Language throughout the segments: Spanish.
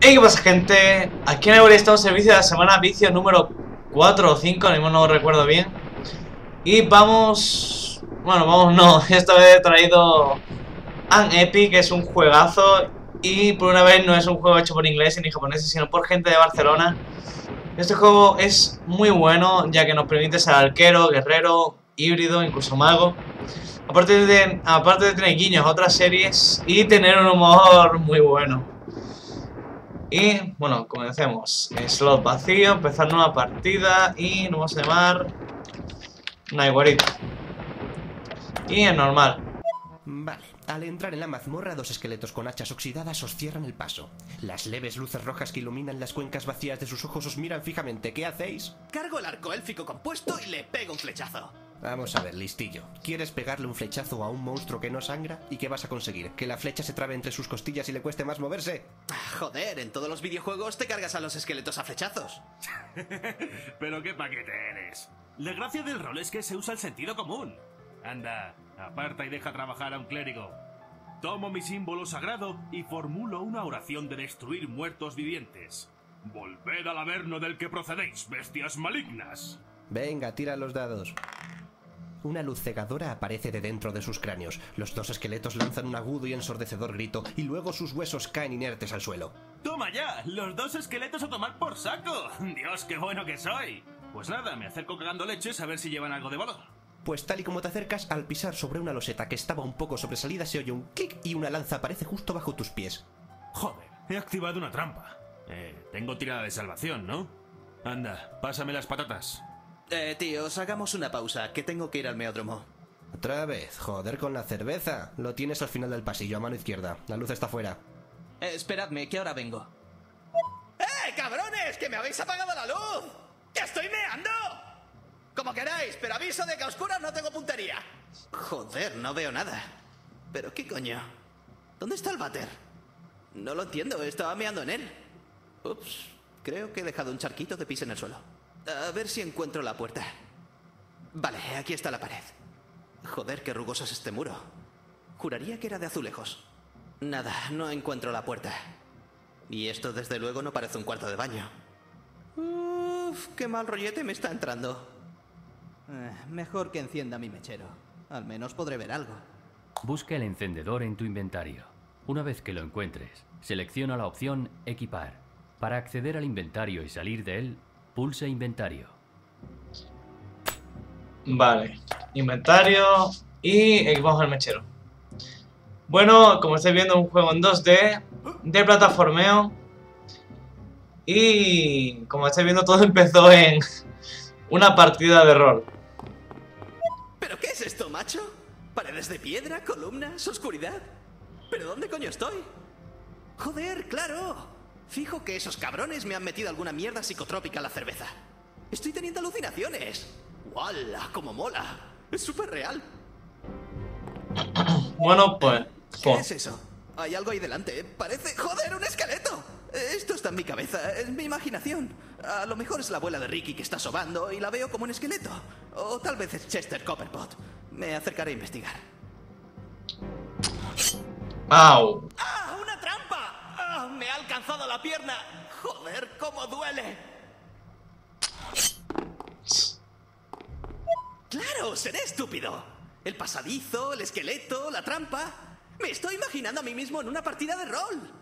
Hey, ¿qué pasa gente? Aquí en el estado servicio de la semana, vicio número 4 o 5, ahora mismo no lo recuerdo bien. Y vamos... Bueno, vamos no, esta vez he traído An Epic, que es un juegazo Y por una vez no es un juego hecho por ingleses ni japoneses, sino por gente de Barcelona. Este juego es muy bueno, ya que nos permite ser arquero, guerrero, híbrido, incluso mago. Aparte de, aparte de tener guiños otras series y tener un humor muy bueno y bueno, comencemos. Slot vacío, empezar nueva partida y nos vamos a llamar Naiguarita. Y es normal. Vale, al entrar en la mazmorra, dos esqueletos con hachas oxidadas os cierran el paso. Las leves luces rojas que iluminan las cuencas vacías de sus ojos os miran fijamente. ¿Qué hacéis? Cargo el arco élfico compuesto y le pego un flechazo. Vamos a ver, listillo. ¿Quieres pegarle un flechazo a un monstruo que no sangra? ¿Y qué vas a conseguir? ¿Que la flecha se trabe entre sus costillas y le cueste más moverse? Ah, joder, en todos los videojuegos te cargas a los esqueletos a flechazos. Pero qué paquete eres. La gracia del rol es que se usa el sentido común. Anda, aparta y deja trabajar a un clérigo. Tomo mi símbolo sagrado y formulo una oración de destruir muertos vivientes. Volved al averno del que procedéis, bestias malignas. Venga, tira los dados. Una luz cegadora aparece de dentro de sus cráneos. Los dos esqueletos lanzan un agudo y ensordecedor grito y luego sus huesos caen inertes al suelo. ¡Toma ya! ¡Los dos esqueletos a tomar por saco! ¡Dios, qué bueno que soy! Pues nada, me acerco cagando leches a ver si llevan algo de valor. Pues tal y como te acercas, al pisar sobre una loseta que estaba un poco sobresalida, se oye un clic y una lanza aparece justo bajo tus pies. Joder, he activado una trampa. Eh, tengo tirada de salvación, ¿no? Anda, pásame las patatas. Eh, tíos, hagamos una pausa, que tengo que ir al meódromo. Otra vez, joder con la cerveza. Lo tienes al final del pasillo, a mano izquierda. La luz está fuera. Eh, esperadme, que ahora vengo. ¡Eh, cabrones! ¡Que me habéis apagado la luz! ¡Que estoy meando! Como queráis, pero aviso de que a oscuras no tengo puntería. Joder, no veo nada. ¿Pero qué coño? ¿Dónde está el váter? No lo entiendo, estaba meando en él. Ups, creo que he dejado un charquito de pis en el suelo. A ver si encuentro la puerta. Vale, aquí está la pared. Joder, qué rugoso es este muro. Juraría que era de azulejos. Nada, no encuentro la puerta. Y esto desde luego no parece un cuarto de baño. Uf, qué mal rollete me está entrando. Eh, mejor que encienda mi mechero. Al menos podré ver algo. Busca el encendedor en tu inventario. Una vez que lo encuentres, selecciona la opción Equipar. Para acceder al inventario y salir de él, pulsa Inventario. Vale, inventario y equipamos el mechero. Bueno, como estáis viendo, un juego en 2D de plataformeo. Y como estáis viendo, todo empezó en una partida de rol. ¿Pero qué es esto, macho? ¿Paredes de piedra, columnas, oscuridad? ¿Pero dónde coño estoy? Joder, claro. Fijo que esos cabrones me han metido alguna mierda psicotrópica a la cerveza. Estoy teniendo alucinaciones. ¡Wala! ¡Cómo mola! Es súper real. Bueno, pues... ¿Qué es eso? Hay algo ahí delante. Parece... ¡Joder, un esqueleto! Esto está en mi cabeza, es mi imaginación. A lo mejor es la abuela de Ricky que está sobando y la veo como un esqueleto. O tal vez es Chester Copperpot. Me acercaré a investigar. ¡Au! ¡Ah! ¡Me ha alcanzado la pierna! ¡Joder, cómo duele! ¡Claro! ¡Seré estúpido! El pasadizo, el esqueleto, la trampa. Me estoy imaginando a mí mismo en una partida de rol.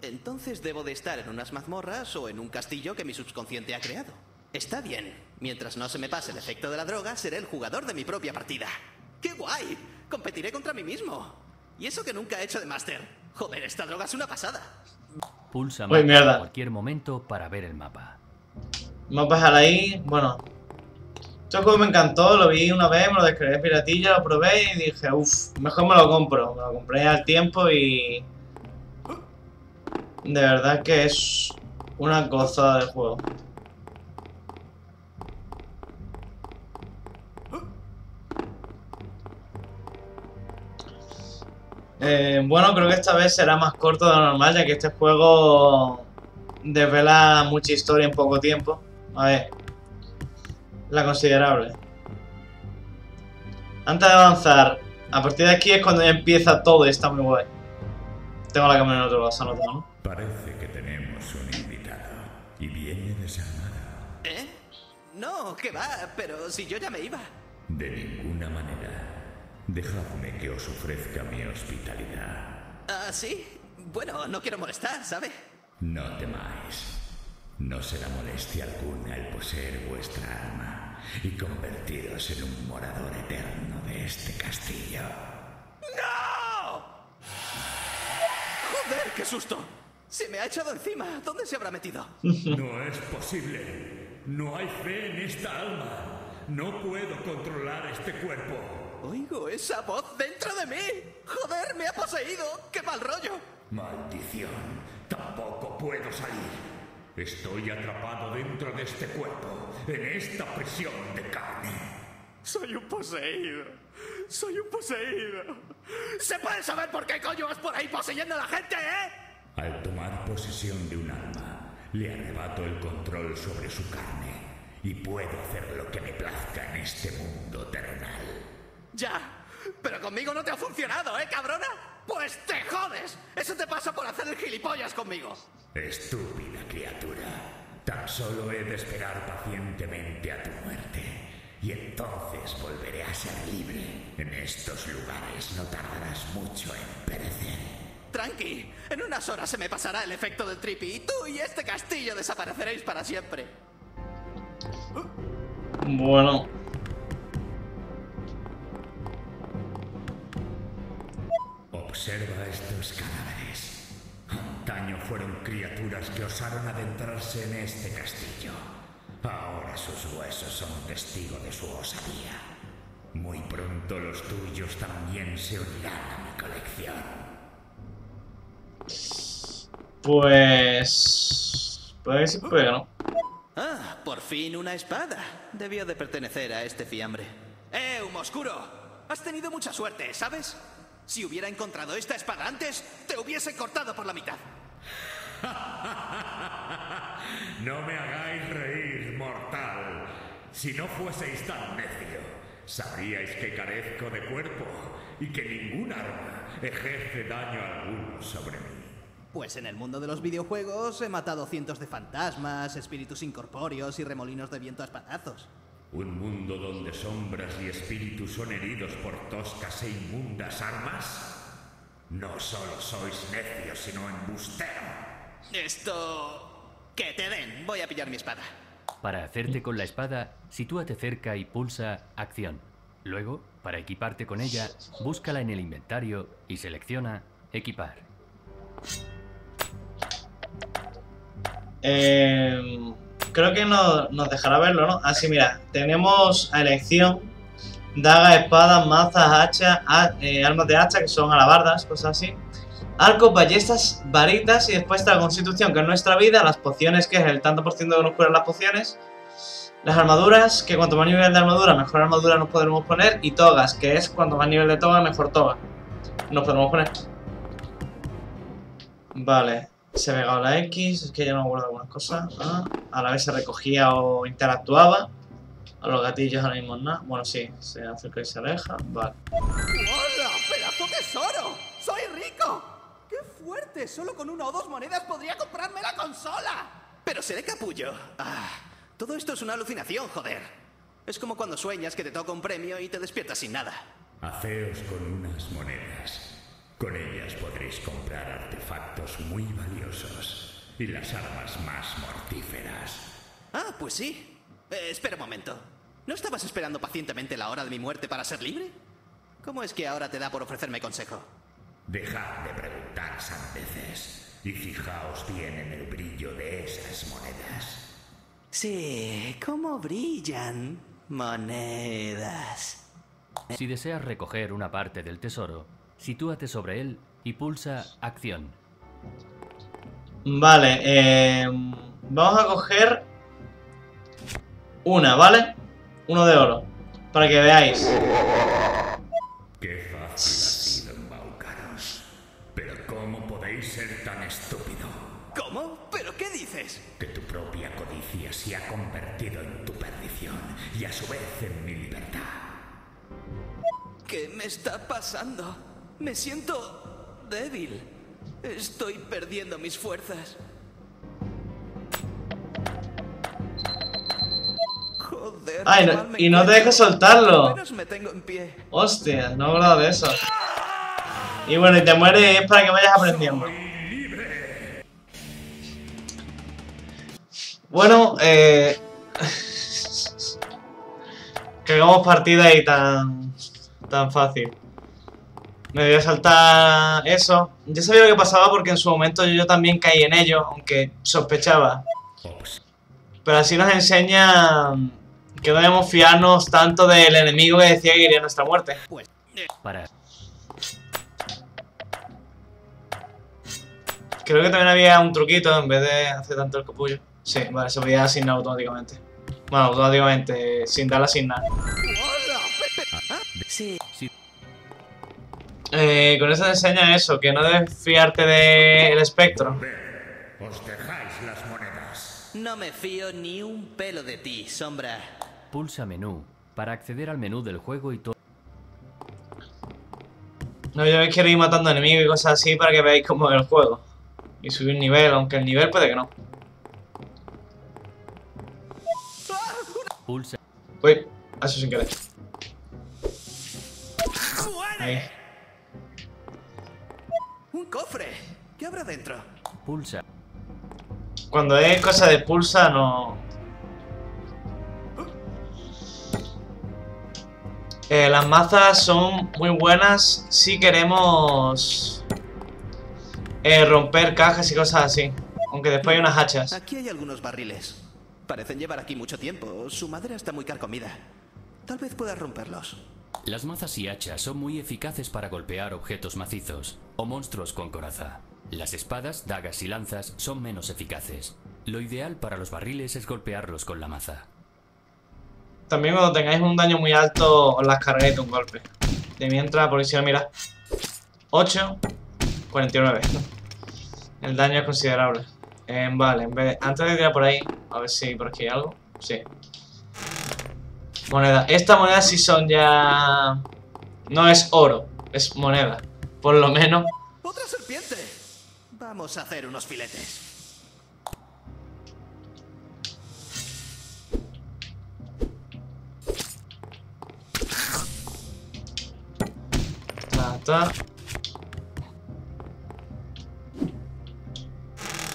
Entonces debo de estar en unas mazmorras o en un castillo que mi subconsciente ha creado. Está bien. Mientras no se me pase el efecto de la droga, seré el jugador de mi propia partida. ¡Qué guay! Competiré contra mí mismo. Y eso que nunca he hecho de máster. Joder, esta droga es una pasada. Pulsa Uy, mapa mierda. en cualquier momento para ver el mapa. Vamos a bajar ahí. Bueno. Este juego me encantó, lo vi una vez, me lo descargué piratilla, lo probé y dije, uff, mejor me lo compro. Me lo compré al tiempo y... De verdad que es una gozada de juego. Eh, bueno, creo que esta vez será más corto de lo normal, ya que este juego desvela mucha historia en poco tiempo. A ver, la considerable. Antes de avanzar, a partir de aquí es cuando ya empieza todo y está muy guay. Tengo la cámara en otro lado, se ¿no? Parece que tenemos un invitado. Y viene desarmado. ¿Eh? No, que va, pero si yo ya me iba. De ninguna manera. Dejadme que os ofrezca mi hospitalidad. ¿Ah, sí? Bueno, no quiero molestar, ¿sabe? No temáis. No será molestia alguna el poseer vuestra arma y convertiros en un morador eterno de este castillo. ¡No! ¡Joder, qué susto! Se me ha echado encima. ¿Dónde se habrá metido? No es posible. No hay fe en esta alma. No puedo controlar este cuerpo. Oigo esa voz dentro de mí. ¡Joder, me ha poseído! ¡Qué mal rollo! Maldición. Tampoco puedo salir. Estoy atrapado dentro de este cuerpo, en esta prisión de carne. Soy un poseído. Soy un poseído. ¿Se puede saber por qué coño vas por ahí poseyendo a la gente, eh? Al tomar posesión de un alma, le arrebato el control sobre su carne y puedo hacer lo que me plazca en este mundo terrenal. Ya. Pero conmigo no te ha funcionado, ¿eh, cabrona? Pues te jodes. Eso te pasa por hacer el gilipollas conmigo. Estúpida criatura. Tan solo he de esperar pacientemente a tu muerte. Y entonces volveré a ser libre. En estos lugares no tardarás mucho en perecer. Tranqui. En unas horas se me pasará el efecto del trippy y tú y este castillo desapareceréis para siempre. Bueno. Observa estos cadáveres. Antaño fueron criaturas que osaron adentrarse en este castillo. Ahora sus huesos son testigo de su osadía. Muy pronto los tuyos también se unirán a mi colección. Pues... Puede que no. Ah, por fin una espada. Debió de pertenecer a este fiambre. ¡Eh, humo oscuro! Has tenido mucha suerte, ¿sabes? Si hubiera encontrado esta espada antes, te hubiese cortado por la mitad. No me hagáis reír, mortal. Si no fueseis tan necio, sabríais que carezco de cuerpo y que ningún arma ejerce daño alguno sobre mí. Pues en el mundo de los videojuegos he matado cientos de fantasmas, espíritus incorpóreos y remolinos de viento a espadazos. ¿Un mundo donde sombras y espíritus son heridos por toscas e inmundas armas? No solo sois necios, sino embustero. Esto... Que te den. Voy a pillar mi espada. Para hacerte con la espada, sitúate cerca y pulsa Acción. Luego, para equiparte con ella, búscala en el inventario y selecciona Equipar. Eh, creo que no- nos dejará verlo, ¿no? Así, mira, tenemos a elección dagas, espadas, mazas, hachas, eh, armas de hacha, que son alabardas, cosas así. Arcos, ballestas, varitas y después está la constitución, que es nuestra vida, las pociones, que es el tanto por ciento que nos curan las pociones. Las armaduras, que cuanto más nivel de armadura, mejor armadura nos podremos poner. Y togas, que es cuanto más nivel de toga, mejor toga. Nos podremos poner. Vale, se ha pegado la X, es que ya no me acuerdo de algunas cosas. Ah, a la vez se recogía o interactuaba. A los gatillos ahora mismo nada. Bueno, sí, se acerca y se aleja. Vale. ¡Hola! ¡Pedazo tesoro! ¡Soy rico! ¡Qué fuerte! Solo con una o dos monedas podría comprarme la consola. Pero seré capullo. Ah, todo esto es una alucinación, joder. Es como cuando sueñas que te toca un premio y te despiertas sin nada. Haceos con unas monedas. Con ellas podréis comprar artefactos muy valiosos y las armas más mortíferas. Ah, pues sí. Eh, espera un momento. ¿No estabas esperando pacientemente la hora de mi muerte para ser libre? ¿Cómo es que ahora te da por ofrecerme consejo? Dejad de preguntar sandeces y fijaos bien en el brillo de esas monedas. Sí, ¿cómo brillan? Monedas. Si deseas recoger una parte del tesoro, sitúate sobre él y pulsa Acción. Vale, eh, vamos a coger una, ¿vale? Uno de oro. Para que veáis. Qué fácil ha sido embaucaros. Pero ¿cómo podéis ser tan estúpido? ¿Cómo? ¿Pero qué dices? Que tu propia codicia se ha convertido en tu perdición y a su vez en mi libertad. ¿Qué me está pasando? Me siento débil. Estoy perdiendo mis fuerzas. Joder. Ay, no- y no te deja soltarlo. Apenas me tengo en pie. Hostia, no me acordaba de eso. Y bueno, y te mueres es para que vayas aprendiendo. Bueno, eh... que hagamos partida ahí tan... tan fácil. Me voy a saltar eso. Yo sabía lo que pasaba porque en su momento yo también caí en ello, aunque sospechaba. Pero así nos enseña que no debemos fiarnos tanto del enemigo que decía que quería nuestra muerte. Para. Creo que también había un truquito en vez de hacer tanto el capullo. Sí, vale, se podía asignar automáticamente. Bueno, automáticamente, sin darle a asignar. Sí. Eh, con eso te enseña eso, que no debes fiarte del espectro. Os dejáis las monedas. No me fío ni un pelo de ti, sombra. Pulsa menú para acceder al menú del juego y todo. No, yo quiero ir matando enemigos y cosas así para que veáis cómo es el juego. Y subir nivel, aunque el nivel puede que no. Pulsa. Uy, eso sin querer. Ahí. ¡Un cofre! ¿Qué habrá dentro? Pulsa. Cuando es cosa de pulsa, no. Eh, las mazas son muy buenas si queremos eh, romper cajas y cosas así. Aunque después hay unas hachas. Aquí hay algunos barriles. Parecen llevar aquí mucho tiempo. Su madera está muy carcomida. Tal vez puedas romperlos. Las mazas y hachas son muy eficaces para golpear objetos macizos o monstruos con coraza. Las espadas, dagas y lanzas son menos eficaces. Lo ideal para los barriles es golpearlos con la maza. También cuando tengáis un daño muy alto, os las cargaréis de un golpe. De mientras, porque si no, mira. 8, 49. El daño es considerable. Eh, vale, antes de tirar por ahí, a ver si por aquí hay algo. Sí. Moneda. Estas monedas sí son ya... No es oro, es moneda. Por lo menos. ¡Otra serpiente! Vamos a hacer unos filetes. Ta.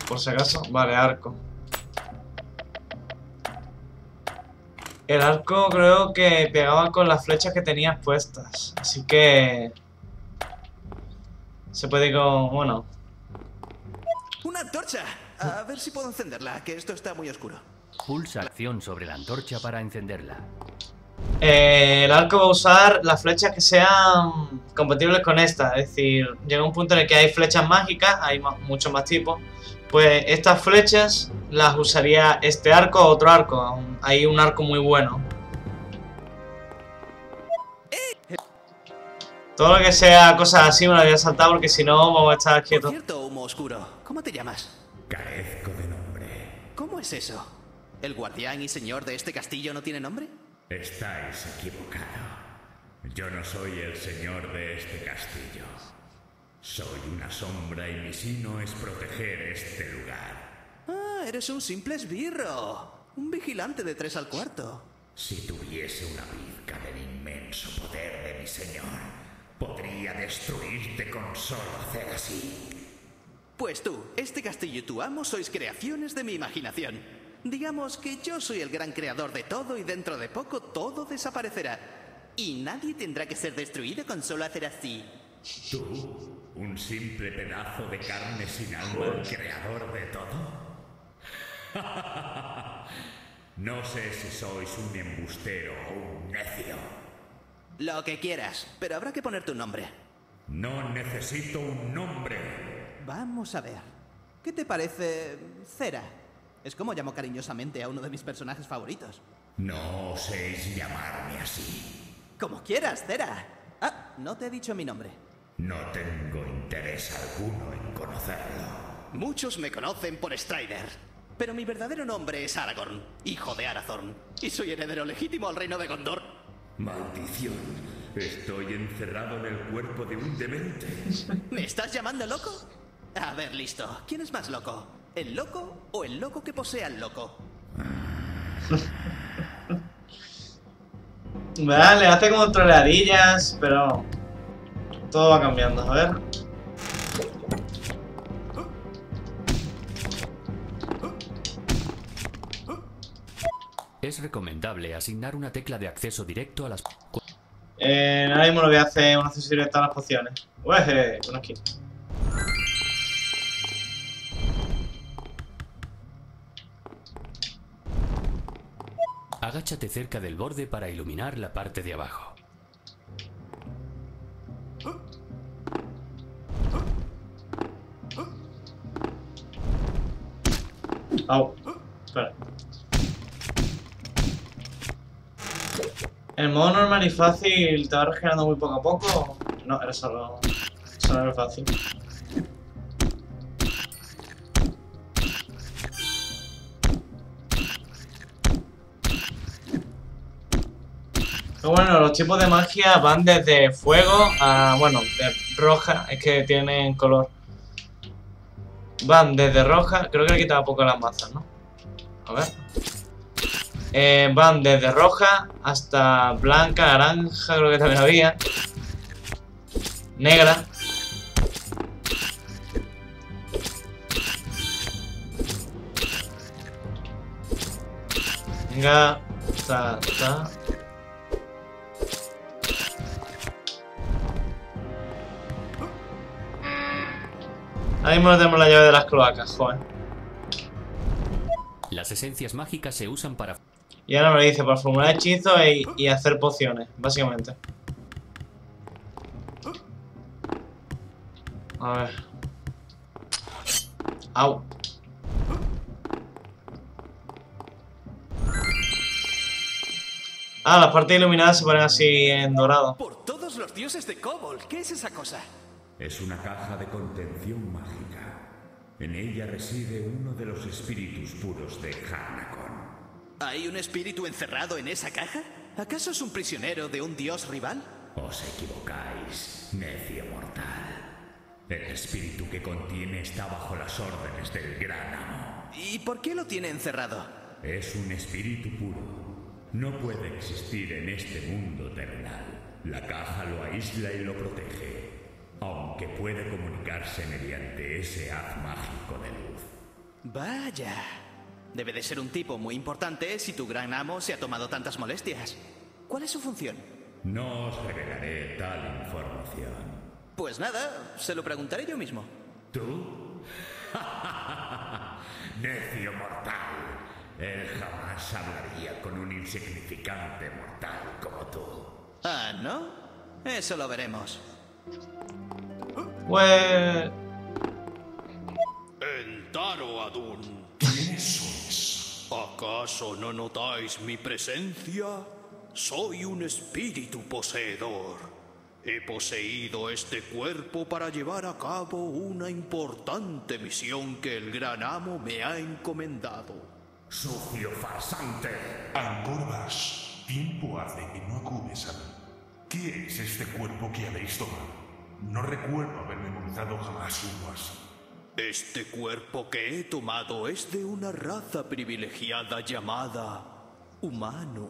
Por si acaso. Vale, arco. El arco creo que pegaba con las flechas que tenías puestas. Así que... Se puede ir con... Bueno. ¡Una antorcha! A ver si puedo encenderla, que esto está muy oscuro. Pulsa acción sobre la antorcha para encenderla. Eh, el arco va a usar las flechas que sean compatibles con esta. Es decir, llega un punto en el que hay flechas mágicas, hay muchos más tipos. Pues estas flechas las usaría este arco o otro arco. Hay un arco muy bueno. Todo lo que sea cosas así me lo voy a saltar porque si no vamos a estar Por quietos. cierto, humo oscuro, ¿cómo te llamas? Carezco de nombre. ¿Cómo es eso? ¿El guardián y señor de este castillo no tiene nombre? Estáis equivocado. Yo no soy el señor de este castillo. Soy una sombra y mi sino es proteger este lugar. Ah, eres un simple esbirro. Un vigilante de tres al cuarto. Si tuviese una pizca del inmenso poder de mi señor, podría destruirte con solo hacer así. Pues tú, este castillo y tu amo sois creaciones de mi imaginación. Digamos que yo soy el gran creador de todo y dentro de poco todo desaparecerá. Y nadie tendrá que ser destruido con solo hacer así. ¿Tú, un simple pedazo de carne sin alma, el creador de todo? no sé si sois un embustero o un necio. Lo que quieras, pero habrá que ponerte un nombre. No necesito un nombre. Vamos a ver. ¿Qué te parece Cera? Es como llamo cariñosamente a uno de mis personajes favoritos. No oséis llamarme así. Como quieras, Cera. Ah, no te he dicho mi nombre. No tengo interés alguno en conocerlo. Muchos me conocen por Strider, pero mi verdadero nombre es Aragorn, hijo de Arathorn, y soy heredero legítimo al reino de Gondor. Maldición. Estoy encerrado en el cuerpo de un demente. ¿Me estás llamando loco? A ver, listo. ¿Quién es más loco? ¿El loco o el loco que posee al loco? Vale, hace como troleadillas, pero todo va cambiando. A ver. Es recomendable asignar una tecla de acceso directo a las... Eh, ahora mismo lo voy a hacer un acceso directo a las pociones. Bueno, aquí. Agáchate cerca del borde para iluminar la parte de abajo. Au. Espera. El modo normal y fácil te va regenerando muy poco a poco. No, era solo. Solo era fácil. Pero bueno, los tipos de magia van desde fuego a. Bueno, de roja, es que tienen color. Van desde roja, creo que le quitaba poco las mazas, ¿no? A ver. Eh, van desde roja hasta blanca, naranja, creo que también había. Negra. Venga. Ta, ta. Ahí mismo tenemos la llave de las cloacas, joder. Las esencias mágicas se usan para... Y ahora me lo dice, para formular hechizos y, y hacer pociones, básicamente. A ver. Au. Ah, las partes iluminadas se ponen así en dorado. Por todos los dioses de Kobold, ¿qué es esa cosa? Es una caja de contención. En ella reside uno de los espíritus puros de Hanakon. ¿Hay un espíritu encerrado en esa caja? ¿Acaso es un prisionero de un dios rival? Os equivocáis, necio mortal. El espíritu que contiene está bajo las órdenes del gran amo. ¿Y por qué lo tiene encerrado? Es un espíritu puro. No puede existir en este mundo terrenal. La caja lo aísla y lo protege, aunque puede comunicarse mediante ese haz mágico de luz. Vaya. Debe de ser un tipo muy importante si tu gran amo se ha tomado tantas molestias. ¿Cuál es su función? No os revelaré tal información. Pues nada, se lo preguntaré yo mismo. ¿Tú? Necio mortal. Él jamás hablaría con un insignificante mortal como tú. Ah, ¿no? Eso lo veremos. Pues... Entaro Adun. ¿Quiénes sois? ¿Acaso no notáis mi presencia? Soy un espíritu poseedor. He poseído este cuerpo para llevar a cabo una importante misión que el gran amo me ha encomendado. Sucio farsante. Ancorvas, tiempo hace que no acudes a mí. ¿Qué es este cuerpo que habéis tomado? No recuerdo haber memorizado jamás uno así. Este cuerpo que he tomado es de una raza privilegiada llamada humano.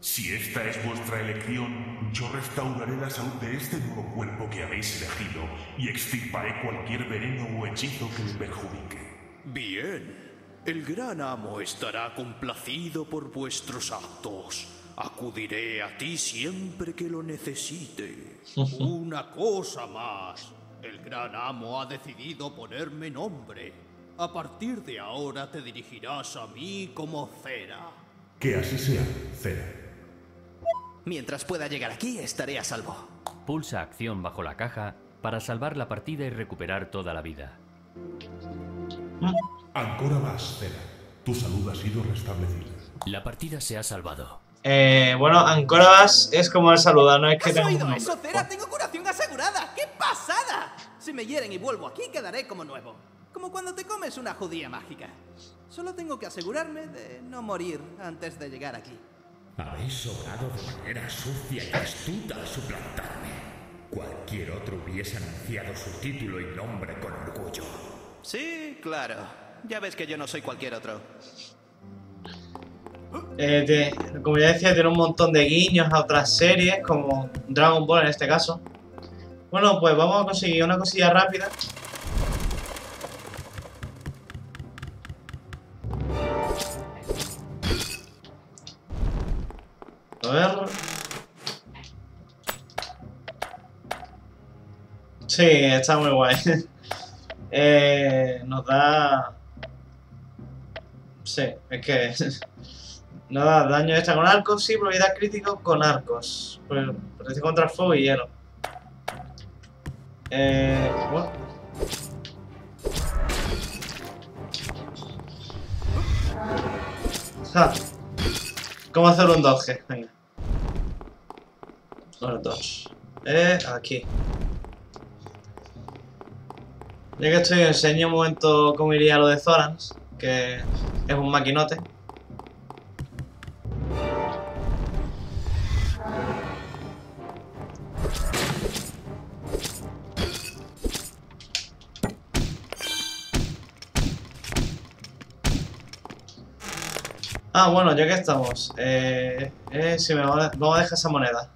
Si esta es vuestra elección, yo restauraré la salud de este nuevo cuerpo que habéis elegido y extirparé cualquier veneno o hechizo que le perjudique. Bien. El gran amo estará complacido por vuestros actos. Acudiré a ti siempre que lo necesite. Una cosa más. El gran amo ha decidido ponerme nombre. A partir de ahora te dirigirás a mí como Cera. Que así sea, Cera. Mientras pueda llegar aquí, estaré a salvo. Pulsa acción bajo la caja para salvar la partida y recuperar toda la vida. Ancora más, Cera. Tu salud ha sido restablecida. La partida se ha salvado. Eh, bueno, Ancorabas es como el saluda, no es que ¿Has tenga un oído eso, Cera? ¡Tengo curación asegurada! ¡Qué pasada! Si me hieren y vuelvo aquí, quedaré como nuevo. Como cuando te comes una judía mágica. Solo tengo que asegurarme de no morir antes de llegar aquí. Habéis sobrado de manera sucia y astuta al suplantarme. Cualquier otro hubiese anunciado su título y nombre con orgullo. Sí, claro. Ya ves que yo no soy cualquier otro. Eh, como ya decía, tiene un montón de guiños a otras series, como Dragon Ball en este caso. Bueno, pues vamos a conseguir una cosilla rápida. A ver. Sí, está muy guay. eh, nos da... Sí, es que... No da daño extra con arcos, sí, probabilidad crítico con arcos. Pro- Protección contra el fuego y hielo. Eh. Bueno. Ja. ¿Cómo hacer un dodge? Venga. Bueno, dodge. Eh, aquí. Ya que estoy, enseño un momento cómo iría lo de Zorans, que es un maquinote. Ah, bueno, ya que estamos. Eh, eh, sí, me vamos a, vamos a dejar esa moneda.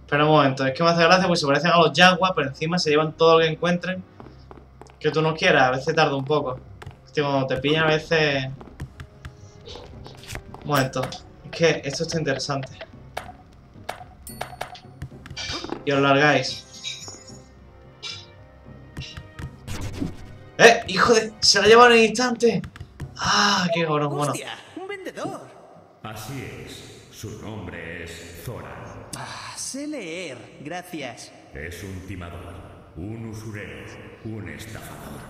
Espera un momento, es que me hace gracia porque se parecen a los Jaguars, pero encima se llevan todo lo que encuentren. Que tú no quieras, a veces tarda un poco. Hostia, cuando te pillan a veces... Un momento, es que esto está interesante. Y os largáis. ¡Hijo de... ¡Se la llevan en el instante! ¡Ah! ¡Qué gorón! ¡Hostia! ¡Un vendedor! Así es. Su nombre es Zoran. Ah, sé leer. Gracias. Es un timador, un usurero, un estafador.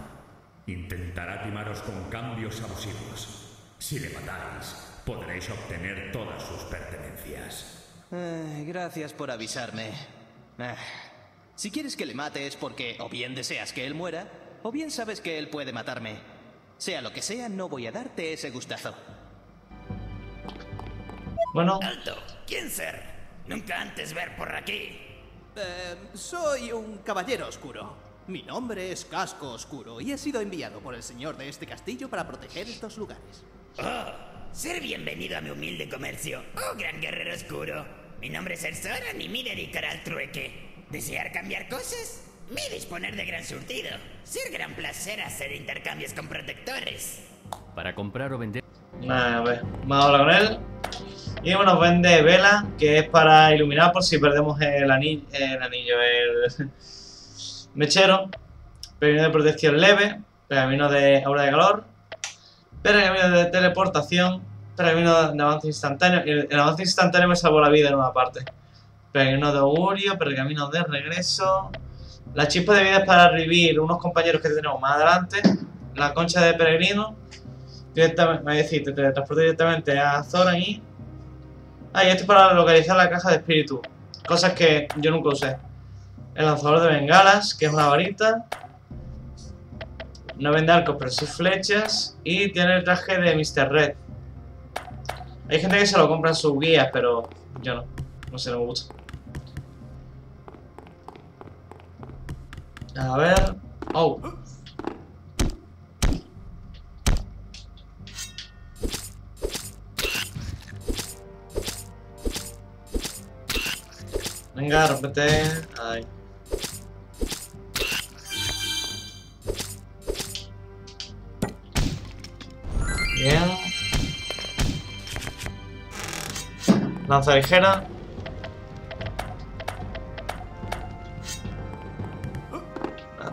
Intentará timaros con cambios abusivos. Si le matáis, podréis obtener todas sus pertenencias. Eh, gracias por avisarme. Ah, si quieres que le mate es porque o bien deseas que él muera, o bien sabes que él puede matarme. Sea lo que sea, no voy a darte ese gustazo. bueno. Alto, ¿quién ser? Nunca antes ver por aquí. Eh, soy un caballero oscuro. Mi nombre es Casco Oscuro y he sido enviado por el señor de este castillo para proteger estos lugares. Oh, ser bienvenido a mi humilde comercio. Oh, gran guerrero oscuro. Mi nombre es Erzoran y me dedicaré al trueque. ¿Desear cambiar cosas? Me disponer de gran surtido. Ser gran placer hacer intercambios con protectores. Para comprar o vender Nada, a ver, vamos a hablar con él. Y nos vende vela, que es para iluminar por si perdemos el anillo, el anillo, el mechero. Pergamino de protección leve, pergamino de aura de calor, pergamino de teleportación, pergamino de avance instantáneo. El, el avance instantáneo me salvó la vida en una parte. Pergamino de augurio, pergamino de regreso. La chispa de vida es para revivir unos compañeros que tenemos más adelante. La concha de peregrino directamente, me decir, te directamente a Zoran y... Ah, y esto es para localizar la caja de espíritu. Cosas que yo nunca usé. El lanzador de bengalas, que es una varita. No vende arcos, pero sí flechas. Y tiene el traje de Mr. Red. Hay gente que se lo compra en sus guías, pero yo no. No sé, no me gusta. A ver... Oh. Venga, rompete. Ay. Bien. Lanza ligera.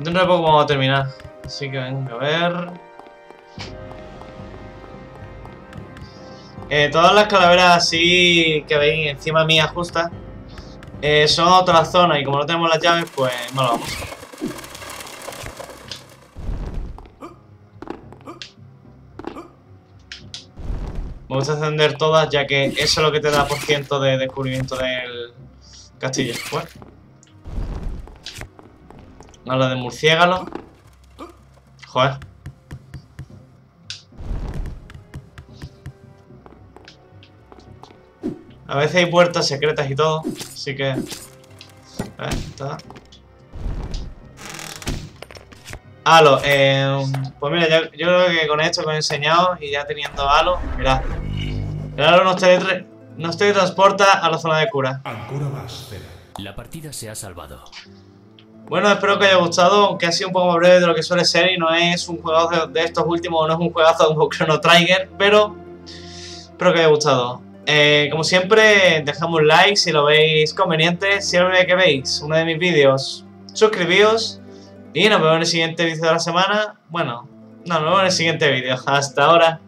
Dentro de poco vamos a terminar. Así que venga, a ver. Eh, todas las calaveras así que veis encima mía justas eh, son otra zona y como no tenemos las llaves, pues no lo vamos. Me gusta encender todas ya que eso es lo que te da por ciento de descubrimiento del castillo. Bueno. Habla de murciélago. Joder. A veces hay puertas secretas y todo, así que... A ver, está. Halo, eh, pues mira, yo, yo creo que con esto que os he enseñado y ya teniendo Halo, mirad. El Halo nos, teletra- nos teletransporta a la zona de cura. La partida se ha salvado. Bueno, espero que haya gustado, aunque ha sido un poco más breve de lo que suele ser y no es un juegazo de, de estos últimos, no es un juegazo como Chrono Trigger, pero espero que haya gustado. Eh, como siempre, dejamos un like si lo veis conveniente. Si es la primera vez que veis uno de mis vídeos, suscribíos y nos vemos en el siguiente vídeo de la semana. Bueno, no, nos vemos en el siguiente vídeo. Hasta ahora.